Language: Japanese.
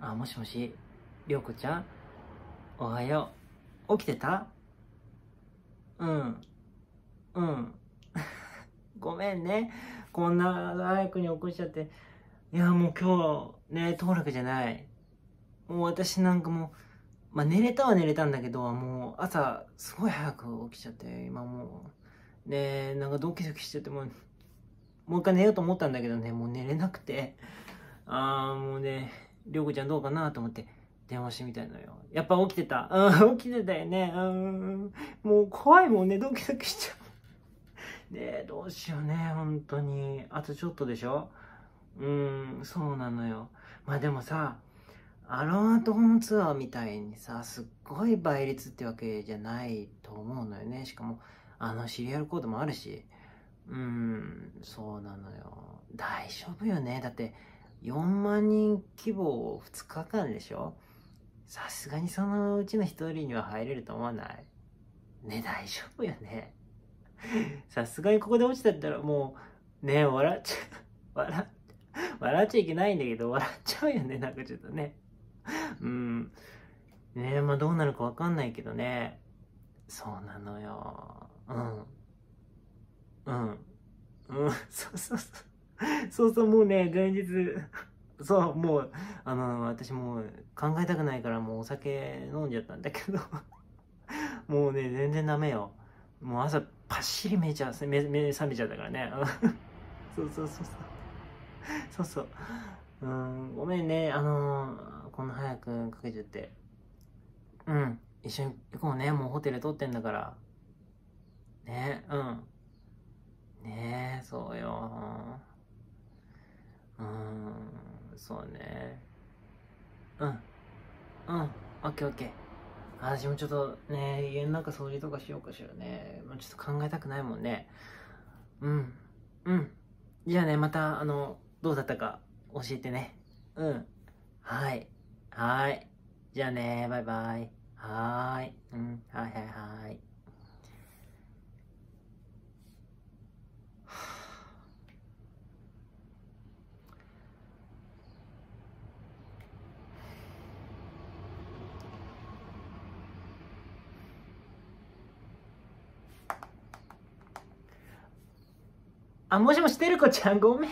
あ、もしもし、りょうこちゃんおはよう。起きてた？うん。うん。ごめんね。こんな早くに起こしちゃって。いや、もう今日、ね、当落じゃない。もう私なんかもう、まあ寝れたは寝れたんだけど、もう朝、すごい早く起きちゃって、今もう、ねなんかドキドキしててもう、もう一回寝ようと思ったんだけどね、もう寝れなくて。あー、もうね、りょうこちゃんどうかなと思って電話してみたいのよ。やっぱ起きてた。うん、起きてたよね。うん、もう怖いもんね、ドキドキしちゃう。ねえ、どうしようね、本当に。あとちょっとでしょ？うん、そうなのよ。まあでもさ、アロンアトホームツアーみたいにさ、すっごい倍率ってわけじゃないと思うのよね。しかも、あのシリアルコードもあるし。うん、そうなのよ。大丈夫よね。だって、4万人規模を2日間でしょ？さすがにそのうちの1人には入れると思わない？ね、大丈夫よね。さすがにここで落ちたったらもう、ね、笑っちゃう。笑っ、笑っちゃいけないんだけど、笑っちゃうよね、なんかちょっとね。うん。ねまあどうなるかわかんないけどね。そうなのよ。うん。うん。うん、そうそうそう。そうそう、もうね、現実、そう、もう、あの、私もう考えたくないからもうお酒飲んじゃったんだけど、もうね、全然ダメよ。もう朝パッシリ目ちゃ、目、目覚めちゃったからね。そうそうそうそう。そうそう。うん、ごめんね、あの、こんな早くかけちゃって。うん、一緒に行こうね、もうホテル取ってんだから。ね、うん。ねえ、そうよ。そうね。うん。うん。オッケーオッケー。私もちょっとね、家の中掃除とかしようかしらね。もうちょっと考えたくないもんね。うん。うん。じゃあね、また、あの、どうだったか教えてね。うん。はい。はい。じゃあね、バイバイ。はーい。うん。はいはいはい。あ、もしもし、てるこちゃん、ごめん。